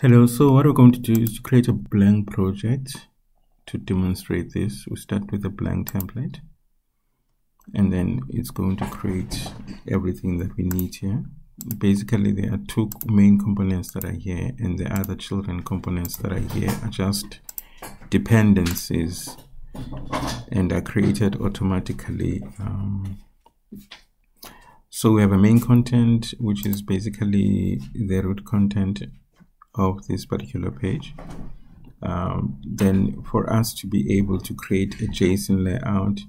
Hello, so what we're going to do is create a blank project to demonstrate this. We start with a blank template and then it's going to create everything that we need here. Basically, there are two main components that are here and the other children components that are here are just dependencies and are created automatically. Um, so we have a main content, which is basically the root content of this particular page. Um, then for us to be able to create a JSON layout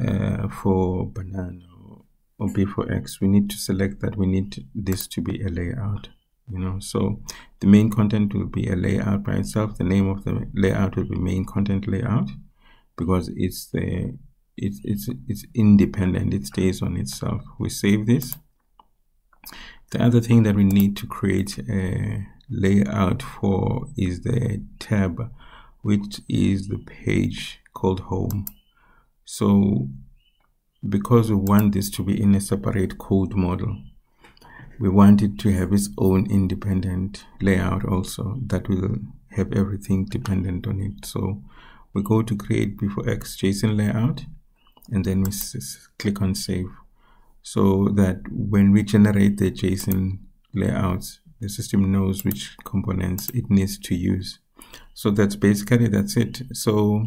uh, for BANano or B4X, we need to select that we need this to be a layout. You know, so the main content will be a layout by itself. The name of the layout will be main content layout because it's the it's it's it's independent. It stays on itself. We save this the other thing that we need to create a layout for is the tab, which is the page called home. So because we want this to be in a separate code model, we want it to have its own independent layout also that will have everything dependent on it. So we go to create B4X JSON layout and then we click on save so that when we generate the JSON layouts, the system knows which components it needs to use. So that's basically, that's it. So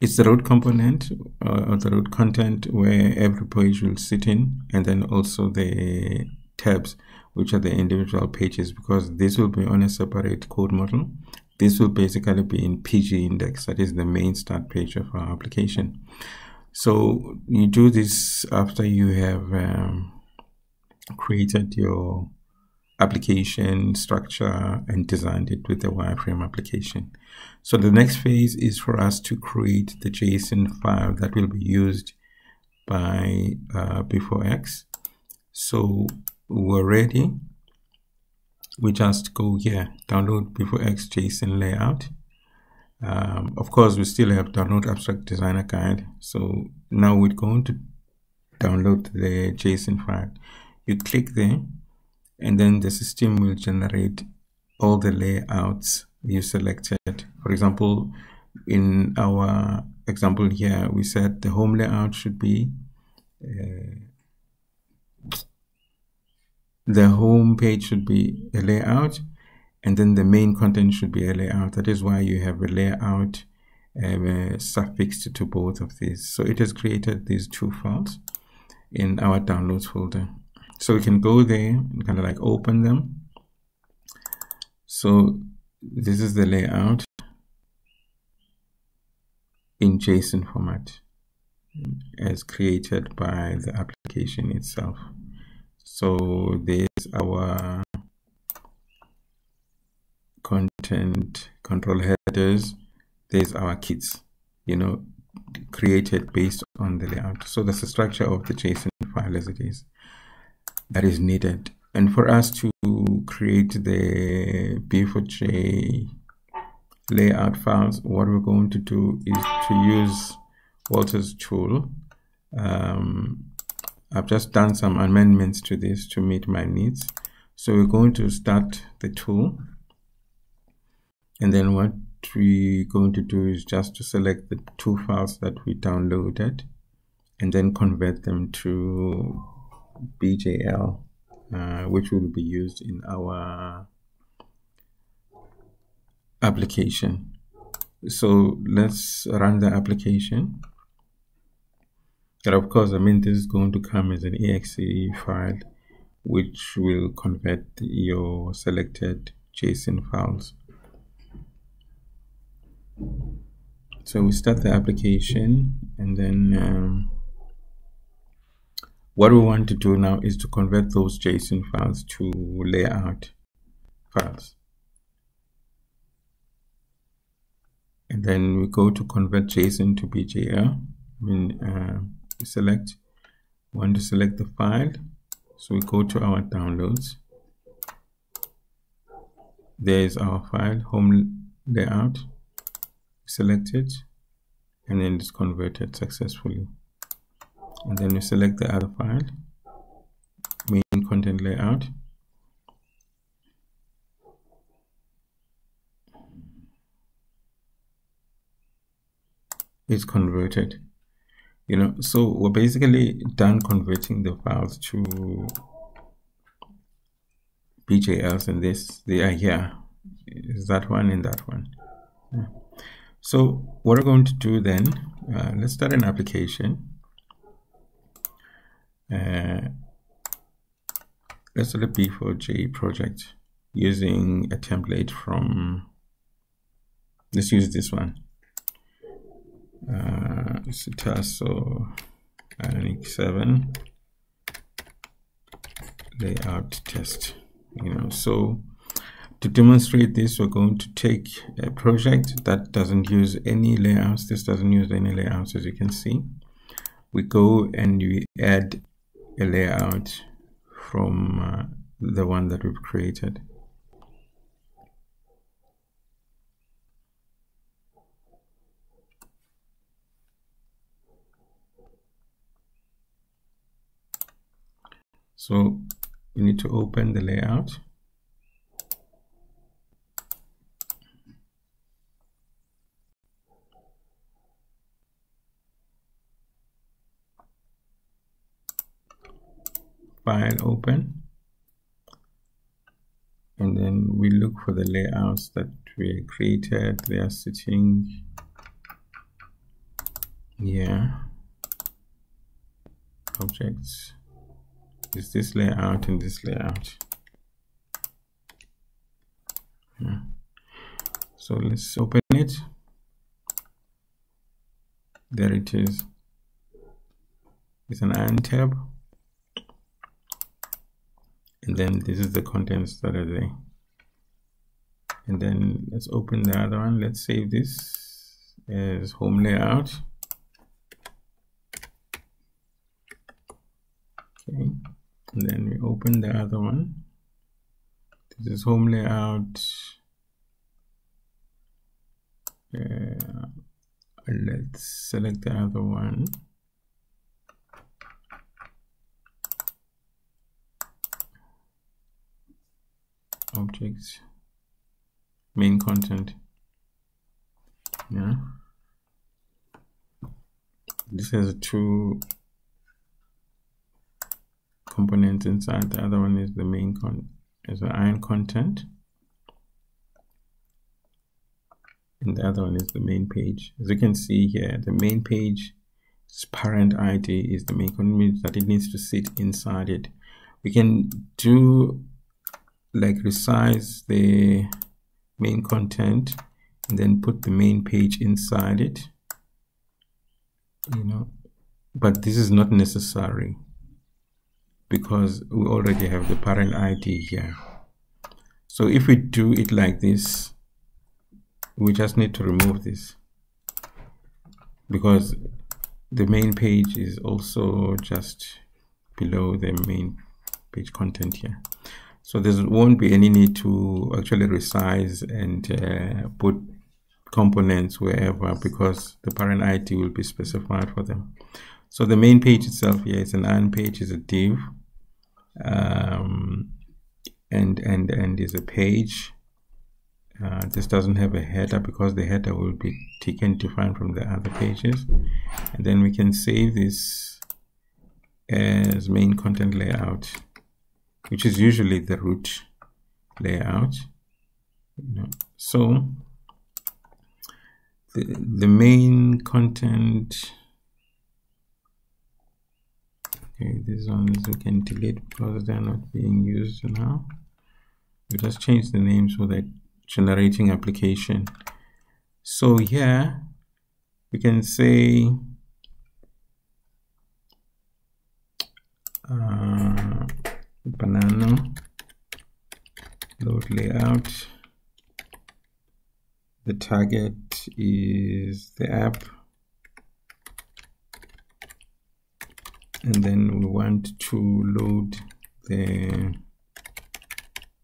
it's the root component uh, or the root content where every page will sit in and then also the tabs which are the individual pages because this will be on a separate code model this will basically be in pg index that is the main start page of our application so you do this after you have um, created your application structure and designed it with the wireframe application. So the next phase is for us to create the JSON file that will be used by uh, B4X. So we're ready. We just go here, download B4X JSON layout. Um, of course, we still have download abstract designer guide. So now we're going to download the JSON file. You click there and then the system will generate all the layouts you selected. For example, in our example here, we said the home layout should be uh, the home page should be a layout and then the main content should be a layout. That is why you have a layout uh, suffixed to both of these. So it has created these two files in our downloads folder. So we can go there and kind of like open them. So this is the layout in JSON format as created by the application itself. So there's our content control headers there's our kits you know created based on the layout. So that's the structure of the json file as it is that is needed. And for us to create the b4j layout files what we're going to do is to use walter's tool. Um, I've just done some amendments to this to meet my needs. So we're going to start the tool and then what we're going to do is just to select the two files that we downloaded and then convert them to BJL uh, which will be used in our application. So let's run the application. And of course I mean this is going to come as an exe file which will convert your selected JSON files so we start the application and then um, what we want to do now is to convert those JSON files to layout files. And then we go to convert JSON to BJL. I mean, uh, we select, we want to select the file. So we go to our downloads. There is our file, home layout select it and then it's converted successfully. And then you select the other file main content layout. It's converted. You know so we're basically done converting the files to BJLs and this they are here. Is that one and that one? Yeah so what we're going to do then uh, let's start an application. Uh, let's start a B4J project using a template from let's use this one. Uh, Sithaso Ionic 7 layout test you know so to demonstrate this we're going to take a project that doesn't use any layouts. This doesn't use any layouts as you can see. We go and we add a layout from uh, the one that we've created. So we need to open the layout file open. And then we look for the layouts that we created. They are sitting here. Objects. Is this layout and this layout? Yeah. so let's open it. There it is. It's an ion tab and then this is the contents that are there. And then let's open the other one. Let's save this as home layout. Okay. And then we open the other one. This is home layout. Uh, let's select the other one objects main content. Yeah. This has two components inside. The other one is the main con is the ion content. And the other one is the main page. As you can see here the main page parent id is the main content means that it needs to sit inside it. We can do like resize the main content and then put the main page inside it you know but this is not necessary because we already have the parent ID here. So if we do it like this, we just need to remove this because the main page is also just below the main page content here. So there won't be any need to actually resize and uh, put components wherever because the parent ID will be specified for them. So the main page itself here is an ion page, is a div um, and and and is a page. Uh, this doesn't have a header because the header will be taken different from the other pages. And then we can save this as main content layout which is usually the root layout. So the, the main content okay these ones we can delete because they're not being used now. We just change the name so that generating application. So here we can say uh, load layout. The target is the app. And then we want to load the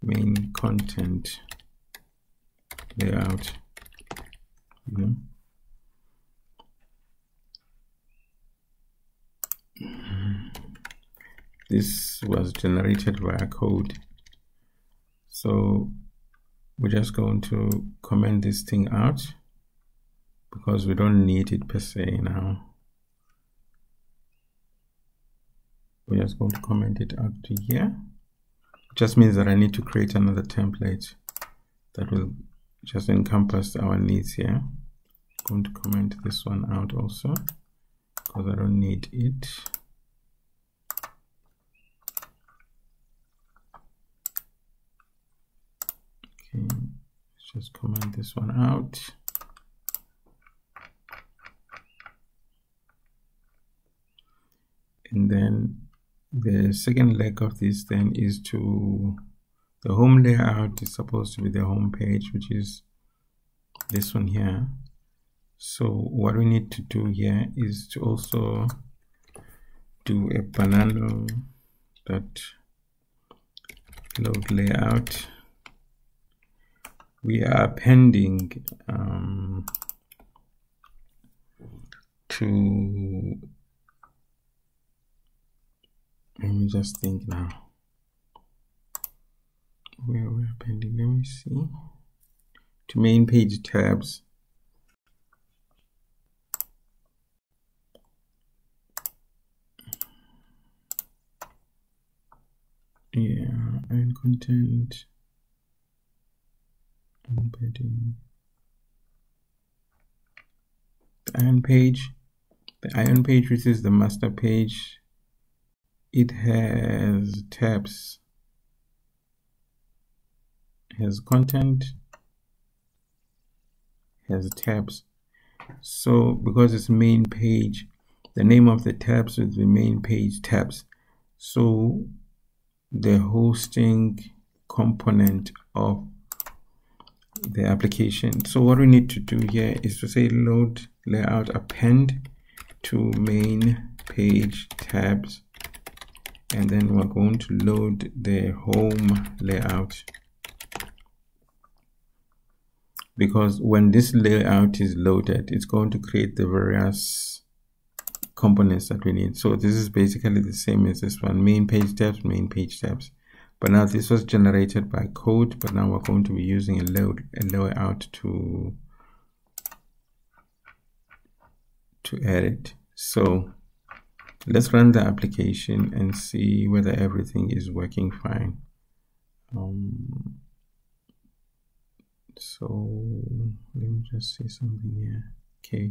main content layout this was generated via code. So we're just going to comment this thing out because we don't need it per se now. We're just going to comment it out to here it just means that I need to create another template that will just encompass our needs here. I'm going to comment this one out also because I don't need it okay let's just comment this one out. And then the second leg of this then is to the home layout is supposed to be the home page which is this one here. So what we need to do here is to also do a BANano dot load layout we are appending um, to let me just think now. Where we're appending let me see. To main page tabs. Yeah and content embedding. The ion page. The ion page which is the master page it has tabs. Has content. Has tabs. So because it's main page the name of the tabs is the main page tabs. So the hosting component of the application. So what we need to do here is to say load layout append to main page tabs and then we're going to load the home layout. Because when this layout is loaded it's going to create the various components that we need. So this is basically the same as this one. Main page tabs main page tabs but now this was generated by code but now we're going to be using a load a layout to to edit. So let's run the application and see whether everything is working fine. Um, so let me just say something here. Okay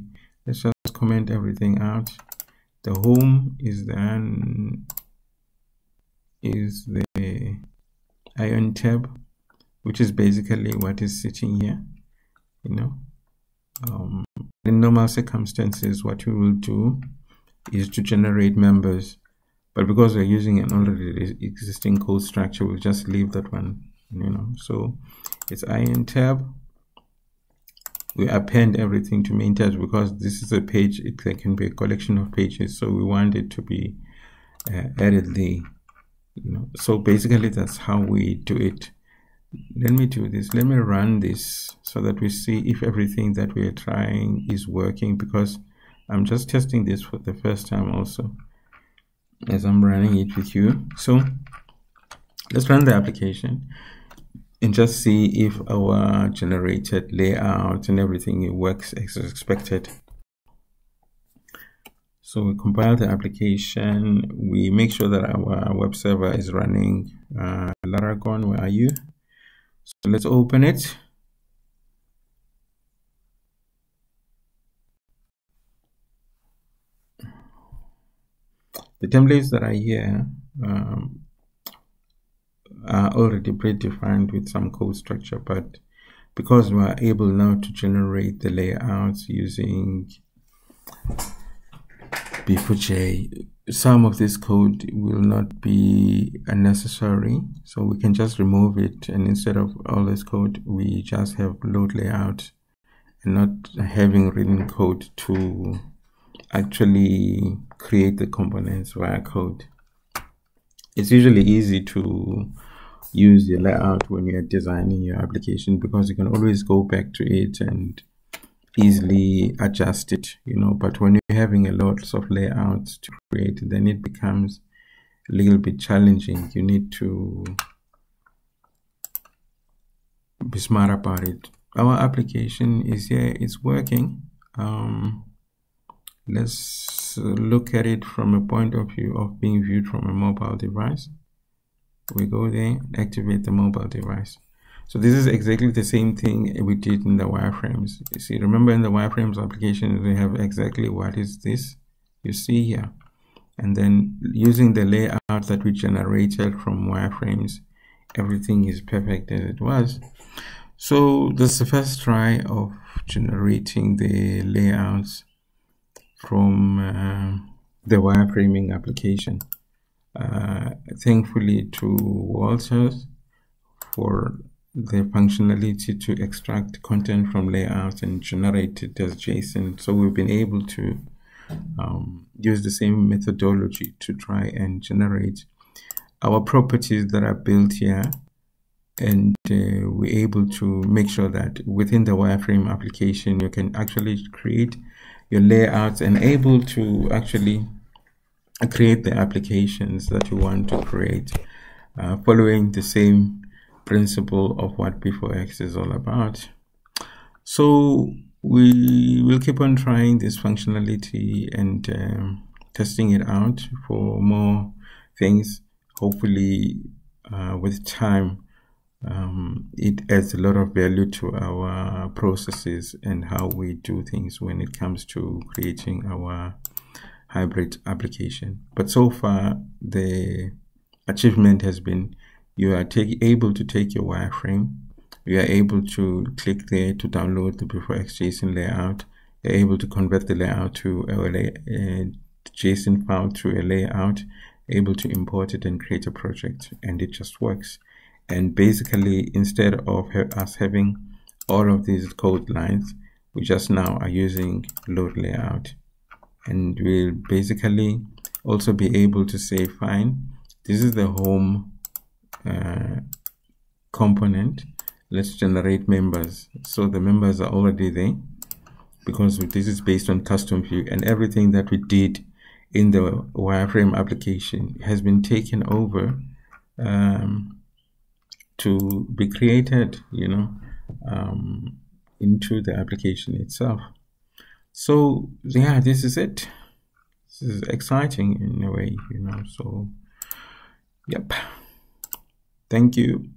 let's just comment everything out. The home is then is the ion tab which is basically what is sitting here you know. Um, in normal circumstances what we will do is to generate members but because we're using an already existing code structure we'll just leave that one you know. So it's ion tab. We append everything to main tabs because this is a page it can be a collection of pages so we want it to be uh, added the you know so basically that's how we do it let me do this let me run this so that we see if everything that we are trying is working because I'm just testing this for the first time also as I'm running it with you. So let's run the application and just see if our generated layout and everything works as expected. So we compile the application, we make sure that our web server is running. Uh, Laragon, where are you? So let's open it. The templates that are here um, are already predefined with some code structure, but because we are able now to generate the layouts using B4J, some of this code will not be unnecessary. So we can just remove it. And instead of all this code, we just have load layout and not having written code to actually create the components via code. It's usually easy to use the layout when you're designing your application because you can always go back to it and easily adjust it, you know. But when you're having a lot of layouts to create, then it becomes a little bit challenging. You need to be smart about it. Our application is here, it's working. um, let's look at it from a point of view of being viewed from a mobile device we go there activate the mobile device so this is exactly the same thing we did in the wireframes. You see remember in the wireframes application we have exactly what is this you see here. And then using the layout that we generated from wireframes everything is perfect as it was. So this is the first try of generating the layouts from uh, the wireframing application. Uh, thankfully to Walters for the functionality to extract content from layouts and generate it as JSON. So we've been able to um, use the same methodology to try and generate our properties that are built here and uh, we're able to make sure that within the wireframe application you can actually create your layouts and able to actually create the applications that you want to create uh, following the same principle of what B4X is all about. So we will keep on trying this functionality and um, testing it out for more things. Hopefully, uh, with time, um, it adds a lot of value to our processes and how we do things when it comes to creating our hybrid application. But so far, the achievement has been you are take, able to take your wireframe, you are able to click there to download the B4X JSON layout, you're able to convert the layout to a, a JSON file to a layout, able to import it and create a project, and it just works. And basically, instead of us having all of these code lines, we just now are using load layout. And we'll basically also be able to say fine this is the home uh, component let's generate members. So the members are already there because this is based on custom view and everything that we did in the wireframe application has been taken over um, to be created you know um, into the application itself. So yeah this is it. This is exciting in a way you know so yep thank you